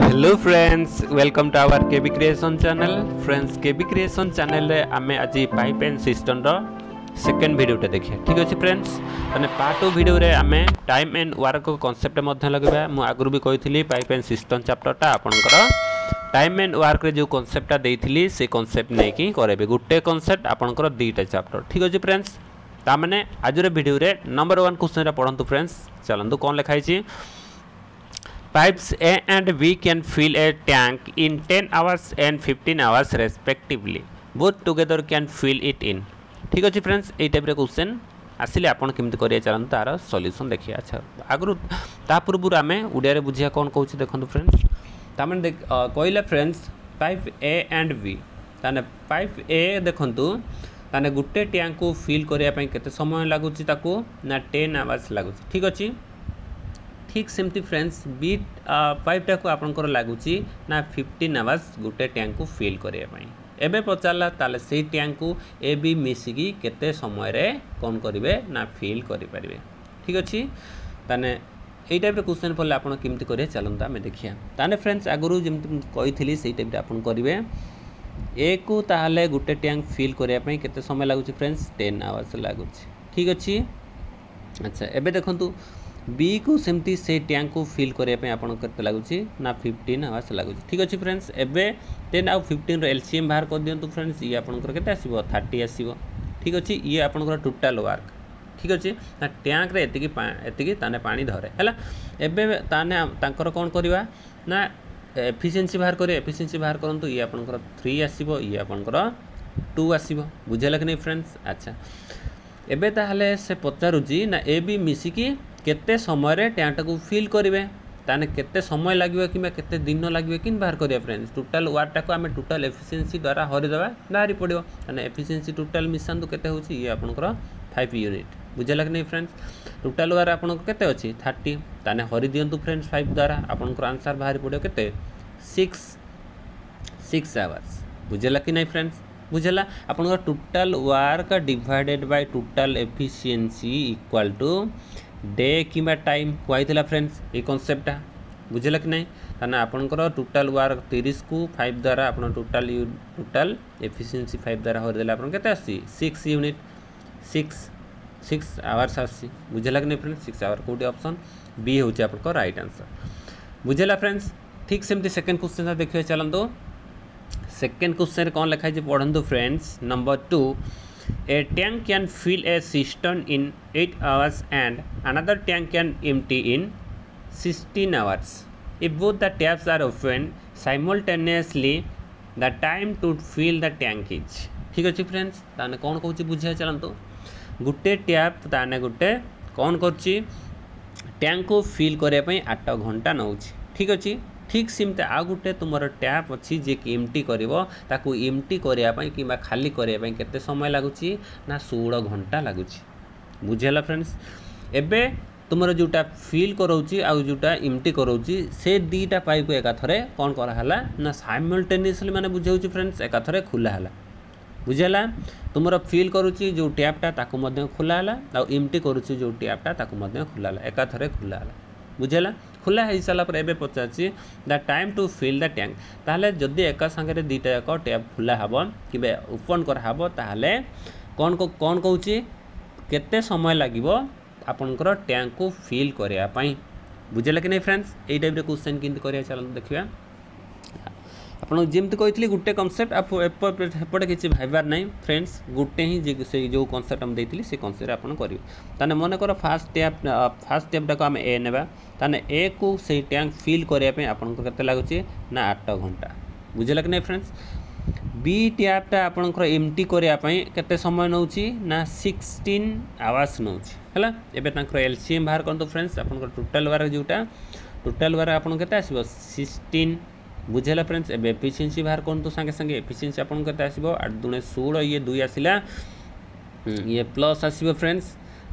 Hello friends welcome to our KB creation channel friends KB creation channel रे आमे आजि pipe and system रो second भिडटे देखिए ठीक अच्छे फ्रेंड्स मैंने पार्ट टू भिडियो आम टाइम एंड वर्क कनसेप्ट लगे मुगर भी कही पाइप एंड सिस्टम चैप्टरटा आपंकर टाइम एंड वर्क जो कनसेप्टा देती से कनसेप्ट नहीं करेबे गोटे कनसेप्ट आपंकर दुईटा चैप्टर ठीक अच्छे फ्रेंड्स ताने आज भिडियो नंबर वन क्वेश्चन पढ़तु फ्रेंड्स चलतु कौन लिखाई Pipes A and B can fill a tank in 10 hours and 15 hours respectively. Both together can fill it in. ঠিক আছে ফ্রেন্ডস এই টাইপের কোশ্চেন আসলে আপনার কমিটি করিয়া চালু তার সল্যুসন দেখিয়া আচ্ছা আগর তা পূর্ব আমি ওড়িয়ার বুঝিয়া কোণ কৌছি দেখুন ফ্রেন্ডস তার মানে কহিলা friends pipe A and B তাহলে পাইপ এ দেখুন তাহলে গোটে ট্যাঙ্ক ফিল করা কেতে সময় লাগুচি তাকে না টেন আওয়ার্স লাগুচি ঠিক আছে ঠিক ସେମିତି ଫ୍ରେଣ୍ଡସ୍ ବିଟ୍ ପାଇପ୍ଟାକୁ ଆପଣଙ୍କର ଲାଗୁଛି ନା ଫିଫ୍ଟିନ୍ ଆୱାର୍ସ ଗୋଟେ ଟ୍ୟାଙ୍କକୁ ଫିଲ୍ କରିବା ପାଇଁ ଏବେ ପଚାରିଲା ତାହେଲେ ସେଇ ଟ୍ୟାଙ୍କକୁ ଏ ବି ମିଶିକି କେତେ ସମୟରେ କ'ଣ କରିବେ ନା ଫିଲ୍ କରିପାରିବେ ଠିକ୍ ଅଛି ତାହେଲେ এই টাইপের কোশ্চেন পড়লে আপনার কমিটি করবে চালু আমি দেখা তাহলে ফ্রেন্ডস আগর যেমি কইলি সেই টাইপটা আপনার করবে এ কু তাহলে গোটে ট্যাঙ্ক ফিল করা কেতে সময় লাগুছে ফ্রেন্ডস টেন আওয়ার্স লাগুছে ঠিক আছে আচ্ছা এবে দেখুন ବିକୁ ସେମିତି ସେଇ ଟ୍ୟାଙ୍କକୁ ଫିଲ୍ କରିବା ପାଇଁ ଆପଣ କେତେ ଲାଗୁଛି ନା ଫିଫ୍ଟିନ୍ ଆୱାର୍ସ ଲାଗୁଛି ଠିକ୍ ଅଛି ଫ୍ରେଣ୍ଡସ୍ ଏବେ ଦେନ୍ ଆଉ ଫିଫ୍ଟିନ୍ର ଏଲ୍ ସି ଏମ୍ ବାହାର କରିଦିଅନ୍ତୁ ଫ୍ରେଣ୍ଡସ୍ ଇଏ ଆପଣଙ୍କର କେତେ ଆସିବ ଥାର୍ଟି ଆସିବ ଠିକ୍ ଅଛି ଇଏ ଆପଣଙ୍କର ଟୋଟାଲ୍ ୱାର୍କ ଠିକ୍ ଅଛି ନା ଟ୍ୟାଙ୍କରେ ଏତିକି ଏତିକି ତାହେଲେ ପାଣି ଧରେ ହେଲା ଏବେ ତାହେଲେ ତାଙ୍କର କ'ଣ କରିବା ନା ଏଫିସିଏନ୍ସି ବାହାର କରିବେ ଏଫିସିଏନ୍ସି ବାହାର କରନ୍ତୁ ଇଏ ଆପଣଙ୍କର ଥ୍ରୀ ଆସିବ ଇଏ ଆପଣଙ୍କର ଟୁ ଆସିବ ବୁଝିଲା କି ନାହିଁ ଫ୍ରେଣ୍ଡସ୍ ଆଚ୍ଛା ଏବେ ତାହେଲେ ସେ ପଚାରୁଛି ନା ଏ ବି ମିଶିକି କେତେ ସମୟରେ ଟ୍ୟାଙ୍କଟାକୁ ଫିଲ୍ କରିବେ ତାହେଲେ କେତେ ସମୟ ଲାଗିବ କିମ୍ବା କେତେ ଦିନ ଲାଗିବ କେମିତି ବାହାର କରିବା ଫ୍ରେଣ୍ଡ ଟୋଟାଲ୍ ୱାର୍ଡ଼ଟାକୁ ଆମେ ଟୋଟାଲ୍ ଏଫିସିଏନ୍ସି ଦ୍ୱାରା ହରିଦେବା ବାହାରି ପଡ଼ିବ ତାହେଲେ ଏଫିସିଏନ୍ସି ଟୋଟାଲ୍ ମିଶାନ୍ତୁ କେତେ ହେଉଛି ଇଏ ଆପଣଙ୍କର ଫାଇଭ୍ ୟୁନିଟ୍ ବୁଝିଲା କି ନାହିଁ ଫ୍ରେଣ୍ଡସ୍ ଟୋଟାଲ୍ ଦ୍ୱାରା ଆପଣଙ୍କର କେତେ ଅଛି ଥାର୍ଟି ତାହେଲେ ହରିଦିଅନ୍ତୁ ଫ୍ରେଣ୍ଡସ୍ ଫାଇଭ୍ ଦ୍ୱାରା ଆପଣଙ୍କର ଆନ୍ସର୍ ବାହାରି ପଡ଼ିବ କେତେ ସିକ୍ସ ସିକ୍ସ ଆୱାର୍ସ ବୁଝିଲା କି ନାହିଁ ଫ୍ରେଣ୍ଡସ୍ ବୁଝିଲା ଆପଣଙ୍କର total work divided by total efficiency equal to day କିମ୍ବା ଟାଇମ୍ କୁହାଇଥିଲା ଫ୍ରେଣ୍ଡସ୍ ଏଇ କନସେପ୍ଟଟା ବୁଝିଲା କି ନାହିଁ କାରଣ ଆପଣଙ୍କର ଟୋଟାଲ୍ ୱାର୍କ ତିରିଶକୁ ଫାଇଭ୍ ଦ୍ୱାରା ଆପଣ ଟୋଟାଲ୍ ଟୋଟାଲ୍ ଏଫିସିଏନ୍ସି ଫାଇଭ୍ ଦ୍ୱାରା ହରିଦେଲେ ଆପଣ କେତେ ଆସୁଛି six unit six six hours ଆସୁଛି ବୁଝିଲା କି ନାହିଁ ଫ୍ରେଣ୍ଡସ୍ ସିକ୍ସ ଆୱାର୍ କେଉଁଠି ଅପସନ୍ ବି ହେଉଛି ଆପଣଙ୍କ ରାଇଟ୍ ଆନ୍ସର୍ ବୁଝିଲା ଫ୍ରେଣ୍ଡସ୍ ଠିକ୍ ସେମିତି ସେକେଣ୍ଡ କ୍ୱେଶ୍ଚିନ୍ଟା ଦେଖିବେ ଚାଲନ୍ତୁ ସେକେଣ୍ଡ କ୍ୱେଶ୍ଚିନ୍ରେ କ'ଣ ଲେଖାହେଇଛି ପଢ଼ନ୍ତୁ friends number two A tank can fill a cistern in 8 hours and another tank can empty in 16 hours. If both the taps are open simultaneously, the time to fill the tank is. ঠিক আছে friends তাহলে କ'ଣ କହୁଛି ବୁଝିବା ଚାଲନ୍ତୁ ଗୋଟେ tap ତାହେଲେ ଗୋଟେ କ'ଣ କରୁଛି ଟ୍ୟାଙ୍କକୁ ଫିଲ୍ କରିବା ପାଇଁ ଆଠ ଘଣ୍ଟା ନେଉଛି ଠିକ୍ ଅଛି ঠিক ସେମିତି ଆଉ ଗୋଟେ ତୁମର ଟ୍ୟାପ୍ ଅଛି ଯିଏକି ଏମ୍ଟି କରିବ ତାକୁ ଏମ୍ଟି କରିବା ପାଇଁ କିମ୍ବା ଖାଲି କରିବା ପାଇଁ କେତେ ସମୟ ଲାଗୁଛି ନା ଷୋହଳ ଘଣ୍ଟା ଲାଗୁଛି ବୁଝିହେଲା ଫ୍ରେଣ୍ଡସ୍ ଏବେ ତୁମର ଯେଉଁଟା ଫିଲ୍ କରାଉଛି ଆଉ ଯେଉଁଟା ଏମ୍ଟି କରାଉଛି ସେ ଦୁଇଟା ପାଇପ୍କୁ ଏକାଥରେ କ'ଣ କରାହେଲା ନା ସାଇମଲ୍ଟେନିୟସ୍ଲି ମାନେ ବୁଝାଉଛି ଫ୍ରେଣ୍ଡସ୍ ଏକାଥରେ ଖୋଲା ହେଲା ବୁଝିହେଲା ତୁମର ଫିଲ୍ କରୁଛି ଯେଉଁ ଟ୍ୟାପ୍ଟା ତାକୁ ମଧ୍ୟ ଖୋଲା ହେଲା ଆଉ ଏମ୍ଟି କରୁଛି ଯେଉଁ ଟ୍ୟାପ୍ଟା ତାକୁ ମଧ୍ୟ ଖୋଲା ହେଲା ଏକାଥରେ ଖୋଲା ହେଲା ବୁଝିହେଲା ଖୋଲା ହୋଇସାରିଲା ପରେ ଏବେ ପଚାରୁଛି the time to fill the tank ତାହେଲେ ଯଦି ଏକା ସାଙ୍ଗରେ ଦୁଇଟା ଯାକ ଟ୍ୟାପ୍ ଖୋଲା ହେବ କିମ୍ବା ଓପନ୍ କରାହେବ ତାହେଲେ କ'ଣ କ'ଣ କହୁଛି କେତେ ସମୟ ଲାଗିବ ଆପଣଙ୍କର ଟ୍ୟାଙ୍କକୁ ଫିଲ୍ କରିବା ପାଇଁ ବୁଝିଲା କି ନାହିଁ ଫ୍ରେଣ୍ଡସ୍ ଏଇ ଟାଇପ୍ର କୋଶ୍ଚେନ୍ କେମିତି କରିବା ଚାଲନ୍ତୁ ଦେଖିବା আপনার যেমি কইলি গোটে কনসেপ্ট এপটে কিছু ভাববার না ফ্রেন্ডস গোটে হি সে যে কনসেপ্ট আমি দিয়েছিলি সে কনসেপ্ট আপনার করবে তাহলে মনে কর ফার্স্ট ট্যাপ ফার্স্ট ট্যাপটাকে আমি এ নেবা তাহলে এ কু সেই ট্যাঙ্ক ফিল করা আপনার কত লাগুছে না আট ঘন্টা বুঝলা কি না ফ্রেন্ডস বি ট্যাপটা আপনার এমটি করা কত সময় নেছি না সিক্সটিন আওয়ার্স নেছি হল এবে তাঁর এলসিএম বাহার করতো ফ্রেন্ডস আপনার টোটাল বার যেটা টোটাল বার আপনার কত আসবে সিক্সটিন বুঝেলা ফ্রেন্ডস এবে এফিসিয়েন্সি বাহার করতু সাগে সাগে এফিসিয়েন্সি আপনার কেতে আসব আট দুণে ষোল ইয়ে দুই আসিলা ইয়ে প্লস আসব ফ্রেন্ডস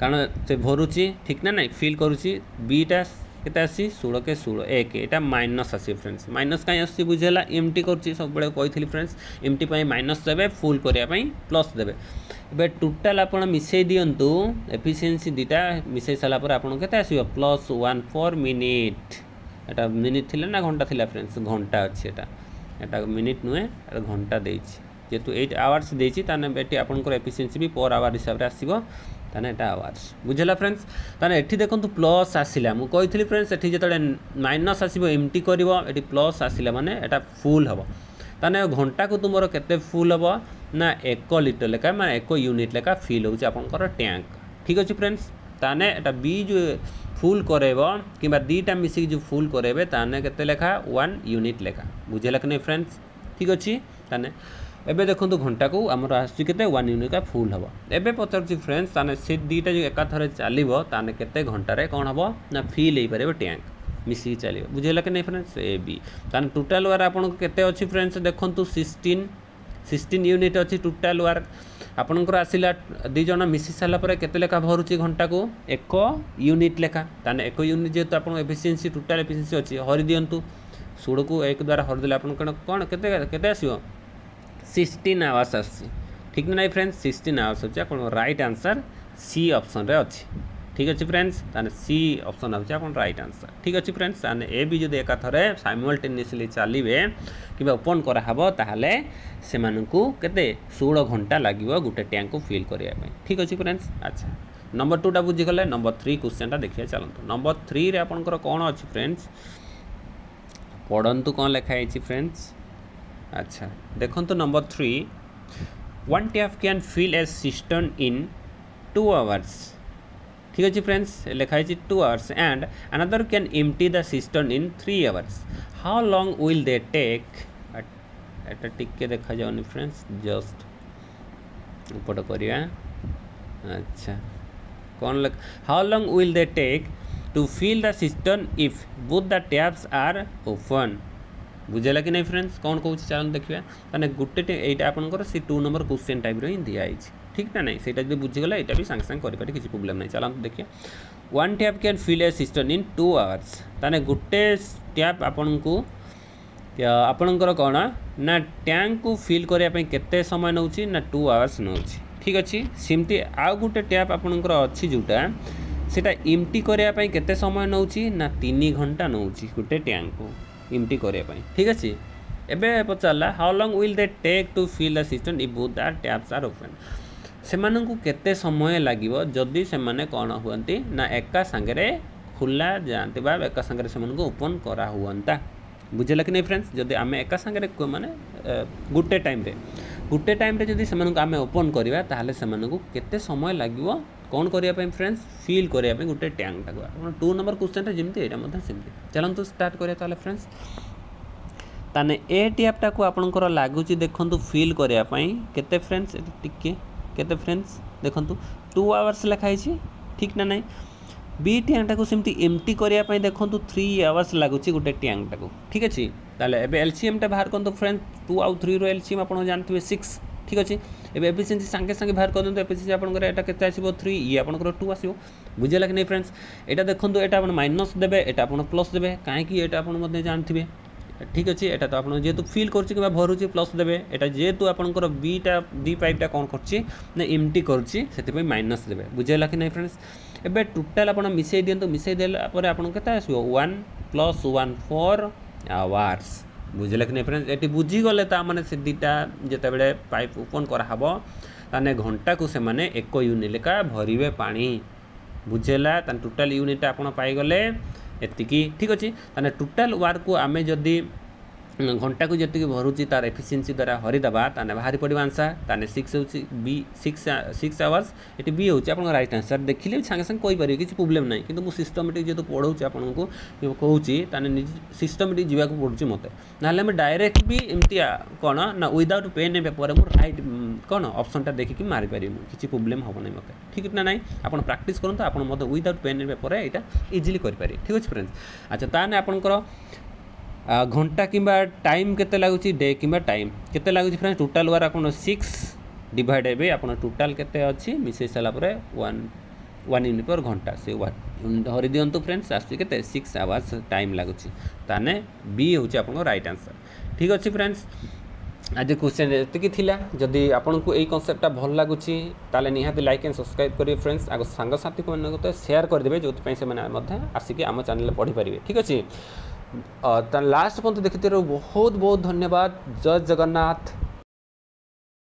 কারণ সে ভরুচি ঠিক না নাই ফিল করুচি বিটা কেতে আসি ষোলকে ষোল এক এটা মাইনস আসি ফ্রেন্ডস মাইনস কাই আসছি বুঝেলা এমটি করছি সবুলে কইলি ফ্রেন্ডস এমটি পাই মাইনস দেবে ফুল করা পাই প্লস দেবে এবে টোটাল আপনার মিশাই দিও এফিসিয়েন্সি দুইটা মিশাই সারা পরে আপনার কেতে আসবে প্লস ওয়ান ফোর মিনিট এটা মিনিট ছিল না ঘন্টা ছিল ফ্রেন্ডস ঘন্টা আছে এটা এটা মিনিট নুহে এটা ঘন্টা দিয়েছি যেহেতু এইট আওয়ার্স দিয়েছি তাহলে এটি আপনার এফিসিয়েন্সি বি পর আওয়ার হিসাবে আসব ତାହେଲେ ଏଇଟା ଆୱାର୍ସ ବୁଝିଲା ଫ୍ରେଣ୍ଡସ୍ ତାହେଲେ ଏଠି ଦେଖନ୍ତୁ ପ୍ଲସ୍ ଆସିଲା ମୁଁ କହିଥିଲି ଫ୍ରେଣ୍ଡସ୍ ଏଠି ଯେତେବେଳେ ମାଇନସ୍ ଆସିବ ଏମିତି କରିବ ଏଠି ପ୍ଲସ୍ ଆସିଲା ମାନେ ଏଇଟା ଫୁଲ୍ ହେବ ତାହେଲେ ଘଣ୍ଟାକୁ ତୁମର କେତେ ଫୁଲ୍ ହେବ ନା ଏକ ଲିଟର ଲେଖା ମାନେ ଏକ ୟୁନିଟ୍ ଲେଖା ଫିଲ୍ ହେଉଛି ଆପଣଙ୍କର ଟ୍ୟାଙ୍କ ଠିକ୍ ଅଛି ଫ୍ରେଣ୍ଡସ୍ ତାହେଲେ ଏଇଟା ବି ଯେଉଁ ফুল করব কিংবা দুইটা মিশিকি যে ফুল করবে তাহলে কেতে লেখা ওয়ান ইউনিট লেখা বুঝেলা কি না ফ্রেন্ডস ঠিক অছি তাহলে এবে দেখুন ঘণ্টাকু আমার আসছে কেতে ওয়ান ইউনিট ফুল হব এবে পচারছি ফ্রেন্ডস তাহলে সে দুইটা যে একাথরে চালিব তাহলে কেতে ঘণ্টার কম হব না ফিল হয়ে ট্যাঙ্ক মিশিকি চালিব বুঝেলা কি না ফ্রেন্ডস এ বি তাহলে টোটাল ওয়ার আপনার কেতে অছি ফ্রেন্ডস দেখুন সিক্সটিন সিক্সটিন ইউনিট অছি টোটাল ওয়ার্ক ଆପଣଙ୍କର ଆସିଲା ଦୁଇ ଜଣ ମିଶି ସାରିଲା ପରେ କେତେ ଲେଖା ଭରୁଛି ଘଣ୍ଟାକୁ ଏକ ୟୁନିଟ୍ ଲେଖା ତାହେଲେ ଏକ ୟୁନିଟ୍ ଯେହେତୁ ଆପଣଙ୍କ ଏଫିସିଏନ୍ସି ଟୋଟାଲ୍ ଏଫିସିଏନ୍ସି ଅଛି ହରି ଦିଅନ୍ତୁ ଷୋଳକୁ ଏକ ଦ୍ୱାରା ହରିଦେଲେ ଆପଣଙ୍କ କ'ଣ କେତେ କେତେ ଆସିବ ସିକ୍ସଟିନ୍ ଆୱାର୍ସ ଆସୁଛି ଠିକ୍ ନା ନାଇଁ ଫ୍ରେଣ୍ଡ ସିକ୍ସଟିନ୍ ଆୱାର୍ସ ହେଉଛି ଆପଣଙ୍କ ରାଇଟ୍ ଆନ୍ସର୍ ସି ଅପସନ୍ରେ ଅଛି ঠিক আছে ফ্রেন্ডস তাহলে সি অপশন হচ্ছে আপনার রাইট আনসার ঠিক আছে ফ্রেন্ডস তাহলে এ বি যদি একাথরে সাইমলটেনিয়সলি চালিবে কিংবা ওপন করা হব তাহলে সেমানকু কেতে ষোল ঘন্টা লাগিব গোটে ট্যাঙ্ক ফিল করিয়া পাই ঠিক আছে ফ্রেন্ডস আচ্ছা নম্বর টুটা বুঝিগলে নম্বর থ্রি কোশ্চেনটা দেখিয়া চলতু নম্বর থ্রিরে আপনার কোণ অছি ফ্রেন্ডস পড়ন্তু কোণ লেখা হয়েছি ফ্রেন্ডস আচ্ছা দেখন্তু number three one tap can fill a system in two hours ঠিক আছে ফ্রেন্ডস লেখা হয়েছে two hours and another can empty the system in three hours how long will they take এটা টিকে দেখা যাওনি ফ্রেন্ডস জস্ট উপটা করিয়া আচ্ছা কোন how long will they take to fill the system if both the taps are open বুঝেলা কি নাই friends କ'ଣ କହୁଛି ଚାଲନ୍ତୁ ଦେଖିବା ତାହେଲେ ଗୋଟେ ଏଇଟା ଆପଣଙ୍କର ସେ ଟୁ ନମ୍ବର କୋଶ୍ଚିନ୍ ଟାଇପ୍ର ହିଁ ଦିଆହେଇଛି ঠিক না নাই সেটা যদি বুঝে গেলে এটা বি সাংে সাংে করে কিছু প্রোবলেম নাই চালান্তু দেখিয়া one tap can fill a system in two hours তাহলে গোটে ট্যাপ আপনার ଆପଣଙ୍କର କ'ଣ ନା ଟ୍ୟାଙ୍କକୁ ଫିଲ୍ କରିବା ପାଇଁ କେତେ ସମୟ ନେଉଛି ନା ଟୁ ଆୱାର୍ସ ନେଉଛି ଠିକ୍ ଅଛି ସେମିତି ଆଉ ଗୋଟେ ଟ୍ୟାପ୍ ଆପଣଙ୍କର ଅଛି ଯେଉଁଟା ସେଇଟା ଇମ୍ଟି କରିବା ପାଇଁ କେତେ ସମୟ ନେଉଛି ନା ତିନି ଘଣ୍ଟା ନେଉଛି ଗୋଟେ ଟ୍ୟାଙ୍କକୁ ଇମ୍ଟି କରିବା ପାଇଁ ଠିକ୍ ଅଛି ଏବେ ପଚାରିଲା how long will they take to fill the system if both are taps are open ସେମାନଙ୍କୁ କେତେ ସମୟ ଲାଗିବ ଯଦି ସେମାନେ କ'ଣ ହୁଅନ୍ତି ନା ଏକା ସାଙ୍ଗରେ ଖୋଲା ଯାଆନ୍ତି ବା ଏକା ସାଙ୍ଗରେ ସେମାନଙ୍କୁ ଓପନ୍ କରା ହୁଅନ୍ତା ବୁଝିଲା କି ନାହିଁ ଫ୍ରେଣ୍ଡସ୍ ଯଦି ଆମେ ଏକା ସାଙ୍ଗରେ ମାନେ ଗୋଟେ ଟାଇମ୍ରେ ଗୋଟେ ଟାଇମ୍ରେ ଯଦି ସେମାନଙ୍କୁ ଆମେ ଓପନ୍ କରିବା ତାହେଲେ ସେମାନଙ୍କୁ କେତେ ସମୟ ଲାଗିବ କ'ଣ କରିବା ପାଇଁ ଫ୍ରେଣ୍ଡସ୍ ଫିଲ୍ କରିବା ପାଇଁ ଗୋଟେ ଟ୍ୟାଙ୍କଟାକୁ ଆପଣ ଟୁ ନମ୍ବର କ୍ୱେଶ୍ଚନ୍ଟା ଯେମିତି ଏଇଟା ମଧ୍ୟ ସେମିତି ଚାଲନ୍ତୁ ଷ୍ଟାର୍ଟ କରିବା ତାହେଲେ ଫ୍ରେଣ୍ଡସ୍ ତାହେଲେ ଏ ଟ୍ୟାପ୍ଟାକୁ ଆପଣଙ୍କର ଲାଗୁଛି ଦେଖନ୍ତୁ ଫିଲ୍ କରିବା ପାଇଁ କେତେ ଫ୍ରେଣ୍ଡସ୍ ଟିକେ কেতে ଫ୍ରେଣ୍ଡସ୍ ଦେଖନ୍ତୁ ଟୁ ଆୱାର୍ସ ଲେଖା ହେଇଛି ଠିକ୍ ନା ନାହିଁ ବି ଟ୍ୟାଙ୍କଟାକୁ ସେମିତି ଏମ୍ଟି କରିବା ପାଇଁ ଦେଖନ୍ତୁ ଥ୍ରୀ ଆୱାର୍ସ ଲାଗୁଛି ଗୋଟେ ଟ୍ୟାଙ୍କଟାକୁ ଠିକ୍ ଅଛି ତାହେଲେ ଏବେ ଏଲ୍ସିଏମ୍ଟା ବାହାର କରନ୍ତୁ ଫ୍ରେଣ୍ଡ ଟୁ ଆଉ ଥ୍ରୀର ଏଲ୍ସିଏମ୍ ଆପଣ ଜାଣିଥିବେ ସିକ୍ସ ଠିକ୍ ଅଛି ଏବେ ଏଫିସିଏନ୍ସି ସାଙ୍ଗେ ସାଙ୍ଗେ ବାହାର କରିଦିଅନ୍ତୁ ଏଫିସିଏନ୍ସି ଆପଣଙ୍କର ଏଇଟା କେତେ ଆସିବ ଥ୍ରୀ ଇଏ ଆପଣଙ୍କର ଟୁ ଆସିବ ବୁଝିଲା କି ନାହିଁ ଫ୍ରେଣ୍ଡସ୍ ଏଇଟା ଦେଖନ୍ତୁ ଏଇଟା ଆପଣ ମାଇନସ୍ ଦେବେ ଏଇଟା ଆପଣ ପ୍ଲସ୍ ଦେବେ କାହିଁକି ଏଇଟା ଆପଣ ମଧ୍ୟ ଜାଣିଥିବେ ঠিক আছে এটা তো আপনার যেহেতু ফিল করছে কিংবা ভরুছে প্লস দেবে এটা যেহেতু আপনার বিটা বি পাইপটা কম করছে না এমটি করছে সেপাই মাইনস দেবে বুঝাইলা কি না ফ্রেন্ডস এবার টোটাল আপনার মিশাই দিও মিশাই দেলা পরে আপনার কেতে আসবে one plus one four hours বুঝলে কি না ফ্রেন্ডস এটি বুঝিগলে তা মানে সে দুইটা যেতবে পাইপ ওপন করা হব তাহলে ঘণ্টাকে সে এক ইউনিট লেখা ভরবে পাঁ বুঝেলা তাহলে টোটাল ইউনিটটা আপনার পাইগলে ଏତିକି ଠିକ୍ ଅଛି ତାହେଲେ ଟୋଟାଲ୍ ୱାର୍କକୁ ଆମେ ଯଦି ଘଣ୍ଟାକୁ ଯେତିକି ଭରୁଛି ତା'ର ଏଫିସିଏନ୍ସି ଦ୍ୱାରା ହରିଦେବା ତାହେଲେ ବାହାରି ପଡ଼ିବ ଆନ୍ସର୍ ତାହେଲେ ସିକ୍ସ ହେଉଛି ବି ସିକ୍ସ ସିକ୍ସ ଆୱାର୍ସ ଏଠି ବି ହେଉଛି ଆପଣଙ୍କ ରାଇଟ୍ ଆନ୍ସର୍ ଦେଖିଲେ ସାଙ୍ଗେ ସାଙ୍ଗେ କହିପାରିବେ କିଛି ପ୍ରୋବ୍ଲେମ୍ ନାହିଁ କିନ୍ତୁ ମୁଁ ସିଷ୍ଟମେଟିକ୍ ଯେହେତୁ ପଢ଼ାଉଛି ଆପଣଙ୍କୁ କହୁଛି ତାହେଲେ ନିଜ ସିଷ୍ଟମେଟିକ୍ ଯିବାକୁ ପଡ଼ୁଛି ମୋତେ ନହେଲେ ଆମେ ଡାଇରେକ୍ଟ ବି ଏମିତି କ'ଣ ନା ୱିଦାଉଟ୍ ପେନ୍ ପେପର୍ରେ ମୁଁ ରାଇଟ୍ କ'ଣ ଅପସନ୍ଟା ଦେଖିକି ମାରିପାରିବି ମୁଁ କିଛି ପ୍ରୋବ୍ଲେମ୍ ହେବ ନାହିଁ ମୋତେ ଠିକ୍ ନା ନାହିଁ ଆପଣ ପ୍ରାକ୍ଟିସ୍ କରନ୍ତୁ ଆପଣ ମୋତେ ୱିଦାଉଟ୍ ପେନ୍ ପେପର୍ରେ ଏଇଟା ଇଜିଲି କରିପାରିବେ ଠିକ୍ ଅଛି ଫ୍ରେଣ୍ଡସ୍ ଆଚ୍ଛା ତାହେଲେ ଆପଣଙ୍କର ঘন্টা কিংবা টাইম কেতে লাগুଛି ଡେ କିମ୍ବା ଟାଇମ୍ କେତେ ଲାଗୁଛି ଫ୍ରେଣ୍ଡ ଟୋଟାଲ୍ ୱାର୍ ଆପଣ ସିକ୍ସ ଡିଭାଇଡ୍ ହେବେ ଆପଣ ଟୋଟାଲ୍ କେତେ ଅଛି ମିଶାଇ ସାରିଲା ପରେ ୱାନ୍ ୱାନ୍ ୟୁନିଟ୍ ପର୍ ଘଣ୍ଟା ସେ ୱାନ୍ ୟୁନିଟ୍ ଧରି ଦିଅନ୍ତୁ ଫ୍ରେଣ୍ଡସ୍ ଆସୁଛି କେତେ ସିକ୍ସ ଆୱାର୍ସ ଟାଇମ୍ ଲାଗୁଛି ତାହେଲେ ବି ହେଉଛି ଆପଣଙ୍କ ରାଇଟ୍ ଆନ୍ସର୍ ଠିକ୍ ଅଛି ଫ୍ରେଣ୍ଡସ୍ ଆଜି କ୍ୱେଶ୍ଚନ୍ ଏତିକି ଥିଲା ଯଦି ଆପଣଙ୍କୁ ଏଇ କନସେପ୍ଟଟା ଭଲ ଲାଗୁଛି ତାହେଲେ ନିହାତି ଲାଇକ୍ ଆଣ୍ଡ ସବସ୍କ୍ରାଇବ୍ କରିବେ ଫ୍ରେଣ୍ଡସ୍ ଆଗ ସାଙ୍ଗସାଥିମାନଙ୍କୁ ତ ସେୟାର କରିଦେବେ ଯେଉଁଥିପାଇଁ ସେମାନେ ମଧ୍ୟ ଆସିକି ଆମ ଚ୍ୟାନେଲ୍ ପଢ଼ିପାରିବେ ଠିକ୍ ଅଛି लास्ट पर्यन्त देखिदिएर बहुत बहुत धन्यवाद जय जगन्नाथ